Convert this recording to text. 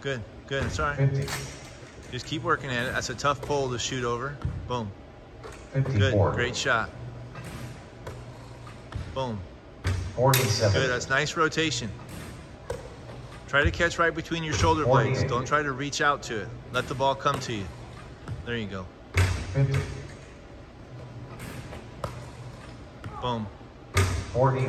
Good, good. It's all right. 50, Just keep working at it. That's a tough pole to shoot over. Boom. Good. Great shot. Boom. 47, Good. That's nice rotation. Try to catch right between your shoulder blades. Don't try to reach out to it. Let the ball come to you. There you go. 50, Boom. 48.